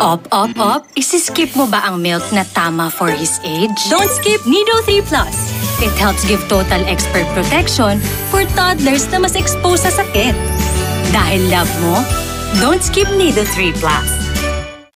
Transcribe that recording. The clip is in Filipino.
Op, op, op. Isiskip mo ba ang milk na tama for his age? Don't skip Nido 3 Plus. It helps give total expert protection for toddlers na mas exposed sa sakit. Dahil love mo, don't skip Nido 3 Plus.